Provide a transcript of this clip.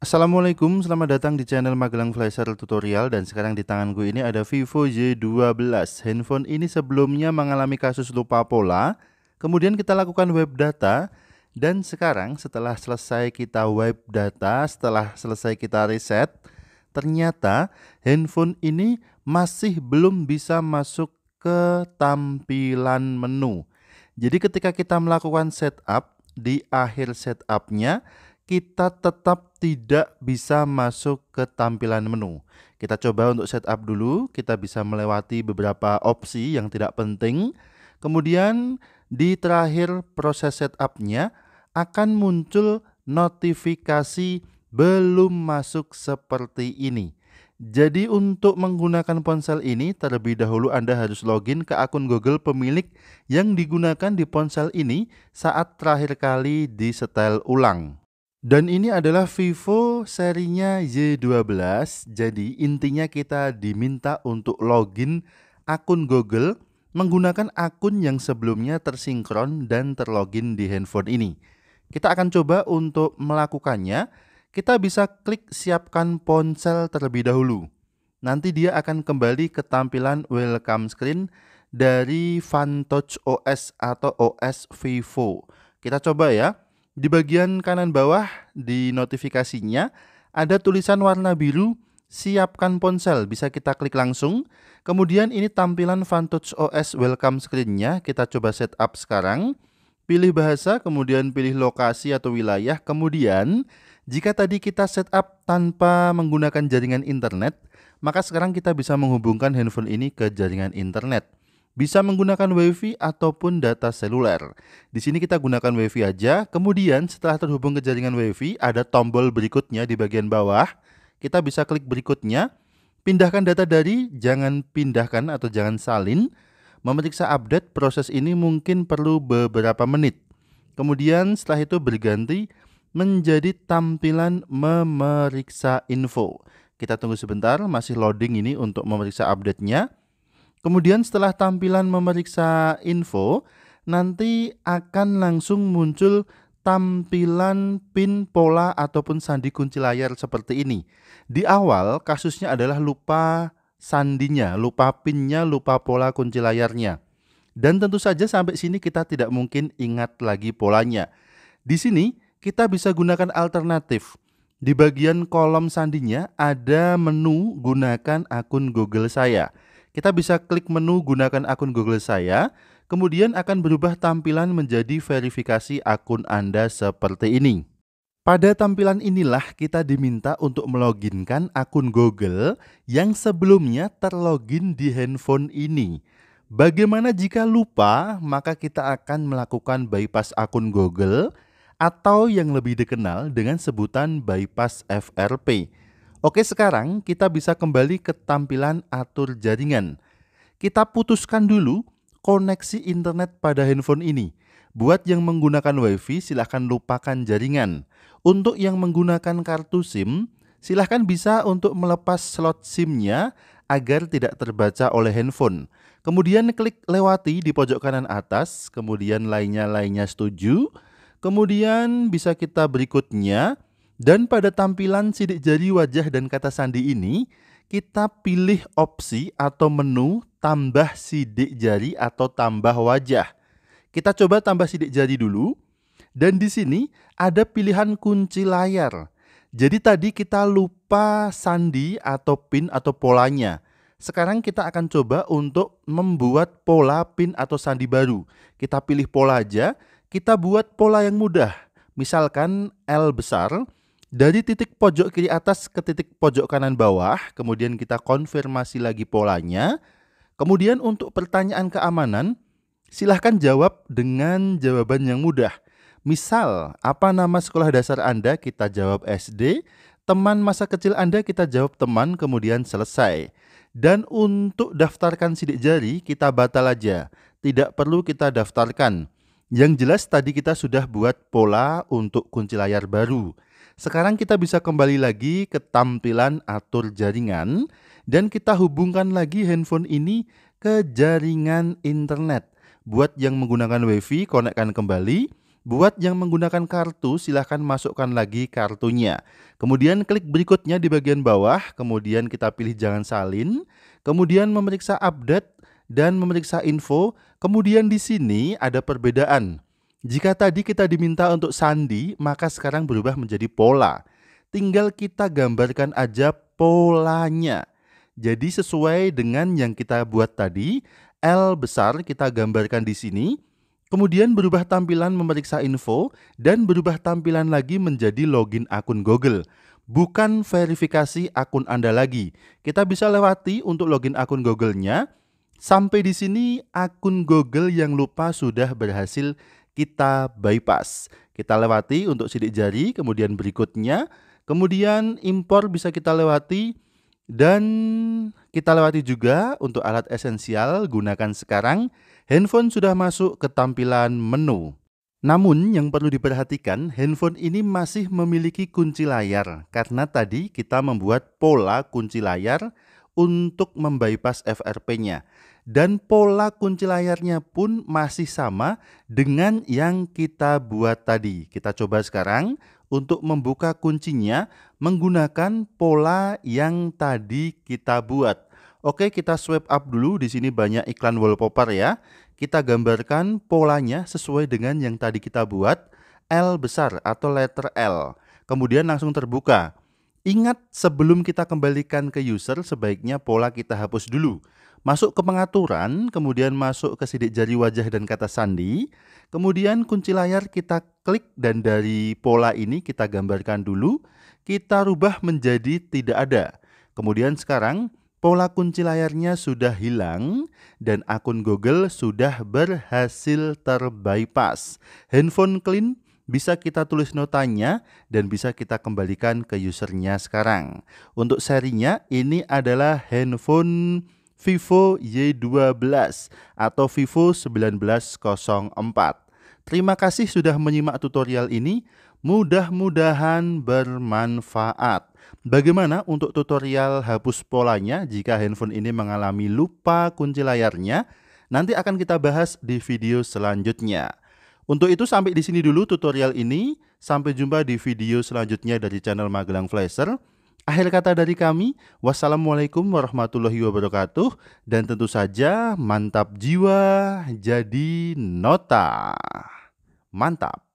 Assalamualaikum, selamat datang di channel Magelang Flasher Tutorial. Dan sekarang di tanganku ini ada Vivo Y12 Handphone ini sebelumnya mengalami kasus lupa pola. Kemudian kita lakukan web data. Dan sekarang setelah selesai kita web data, setelah selesai kita reset Ternyata handphone ini masih belum bisa masuk ke tampilan menu. Jadi ketika kita melakukan setup di akhir setupnya kita tetap tidak bisa masuk ke tampilan menu. Kita coba untuk setup dulu, kita bisa melewati beberapa opsi yang tidak penting. Kemudian di terakhir proses setupnya akan muncul notifikasi belum masuk seperti ini. Jadi untuk menggunakan ponsel ini terlebih dahulu Anda harus login ke akun Google pemilik yang digunakan di ponsel ini saat terakhir kali di setel ulang. Dan ini adalah Vivo serinya Y12. Jadi intinya kita diminta untuk login akun Google menggunakan akun yang sebelumnya tersinkron dan terlogin di handphone ini. Kita akan coba untuk melakukannya. Kita bisa klik siapkan ponsel terlebih dahulu. Nanti dia akan kembali ke tampilan welcome screen dari Fantouch OS atau OS Vivo. Kita coba ya. Di bagian kanan bawah di notifikasinya ada tulisan warna biru siapkan ponsel bisa kita klik langsung. Kemudian ini tampilan Fantouch OS welcome screen-nya kita coba setup sekarang. Pilih bahasa kemudian pilih lokasi atau wilayah. Kemudian jika tadi kita setup tanpa menggunakan jaringan internet maka sekarang kita bisa menghubungkan handphone ini ke jaringan internet bisa menggunakan WiFi ataupun data seluler. Di sini kita gunakan WiFi aja. Kemudian setelah terhubung ke jaringan WiFi, ada tombol berikutnya di bagian bawah. Kita bisa klik berikutnya. Pindahkan data dari, jangan pindahkan atau jangan salin. Memeriksa update proses ini mungkin perlu beberapa menit. Kemudian setelah itu berganti menjadi tampilan memeriksa info. Kita tunggu sebentar, masih loading ini untuk memeriksa update-nya. Kemudian setelah tampilan memeriksa info, nanti akan langsung muncul tampilan pin pola ataupun sandi kunci layar seperti ini. Di awal kasusnya adalah lupa sandinya, lupa pinnya, lupa pola kunci layarnya. Dan tentu saja sampai sini kita tidak mungkin ingat lagi polanya. Di sini kita bisa gunakan alternatif. Di bagian kolom sandinya ada menu gunakan akun Google saya kita bisa klik menu gunakan akun Google saya, kemudian akan berubah tampilan menjadi verifikasi akun Anda seperti ini. Pada tampilan inilah kita diminta untuk meloginkan akun Google yang sebelumnya terlogin di handphone ini. Bagaimana jika lupa, maka kita akan melakukan bypass akun Google atau yang lebih dikenal dengan sebutan bypass FRP. Oke, sekarang kita bisa kembali ke tampilan atur jaringan. Kita putuskan dulu koneksi internet pada handphone ini. Buat yang menggunakan WiFi, silahkan lupakan jaringan. Untuk yang menggunakan kartu SIM, silahkan bisa untuk melepas slot SIM-nya agar tidak terbaca oleh handphone. Kemudian klik lewati di pojok kanan atas, kemudian lainnya-lainnya setuju. Kemudian bisa kita berikutnya dan pada tampilan sidik jari wajah dan kata sandi ini, kita pilih opsi atau menu tambah sidik jari atau tambah wajah. Kita coba tambah sidik jari dulu. Dan di sini ada pilihan kunci layar. Jadi tadi kita lupa sandi atau pin atau polanya. Sekarang kita akan coba untuk membuat pola pin atau sandi baru. Kita pilih pola aja, kita buat pola yang mudah. Misalkan L besar, dari titik pojok kiri atas ke titik pojok kanan bawah, kemudian kita konfirmasi lagi polanya. Kemudian untuk pertanyaan keamanan, silahkan jawab dengan jawaban yang mudah. Misal, apa nama sekolah dasar Anda? Kita jawab SD. Teman masa kecil Anda kita jawab teman, kemudian selesai. Dan untuk daftarkan sidik jari, kita batal aja. Tidak perlu kita daftarkan. Yang jelas tadi kita sudah buat pola untuk kunci layar baru. Sekarang kita bisa kembali lagi ke tampilan atur jaringan dan kita hubungkan lagi handphone ini ke jaringan internet. Buat yang menggunakan WiFi, konekkan kembali. Buat yang menggunakan kartu, silahkan masukkan lagi kartunya. Kemudian klik berikutnya di bagian bawah, kemudian kita pilih jangan salin, kemudian memeriksa update dan memeriksa info. Kemudian di sini ada perbedaan. Jika tadi kita diminta untuk sandi, maka sekarang berubah menjadi pola. Tinggal kita gambarkan aja polanya. Jadi sesuai dengan yang kita buat tadi, L besar kita gambarkan di sini, Kemudian berubah tampilan memeriksa info dan berubah tampilan lagi menjadi login akun Google. Bukan verifikasi akun Anda lagi. Kita bisa lewati untuk login akun Google-nya. Sampai di sini akun Google yang lupa sudah berhasil kita bypass. Kita lewati untuk sidik jari, kemudian berikutnya, kemudian impor bisa kita lewati dan kita lewati juga untuk alat esensial gunakan sekarang Handphone sudah masuk ke tampilan menu. Namun yang perlu diperhatikan, handphone ini masih memiliki kunci layar karena tadi kita membuat pola kunci layar untuk membypass FRP-nya. Dan pola kunci layarnya pun masih sama dengan yang kita buat tadi. Kita coba sekarang untuk membuka kuncinya menggunakan pola yang tadi kita buat. Oke, kita swipe up dulu. Di sini banyak iklan wallpaper ya. Kita gambarkan polanya sesuai dengan yang tadi kita buat. L besar atau letter L. Kemudian langsung terbuka. Ingat sebelum kita kembalikan ke user sebaiknya pola kita hapus dulu. Masuk ke pengaturan, kemudian masuk ke sidik jari wajah dan kata sandi. Kemudian kunci layar kita klik dan dari pola ini kita gambarkan dulu. Kita rubah menjadi tidak ada. Kemudian sekarang pola kunci layarnya sudah hilang dan akun Google sudah berhasil terbypass. Handphone clean bisa kita tulis notanya dan bisa kita kembalikan ke usernya sekarang. Untuk serinya ini adalah handphone Vivo Y12 atau Vivo 1904. Terima kasih sudah menyimak tutorial ini. Mudah-mudahan bermanfaat. Bagaimana untuk tutorial hapus polanya jika handphone ini mengalami lupa kunci layarnya? Nanti akan kita bahas di video selanjutnya. Untuk itu sampai di sini dulu tutorial ini. Sampai jumpa di video selanjutnya dari channel Magelang Flasher. Akhir kata dari kami, wassalamualaikum warahmatullahi wabarakatuh. Dan tentu saja mantap jiwa jadi nota. Mantap.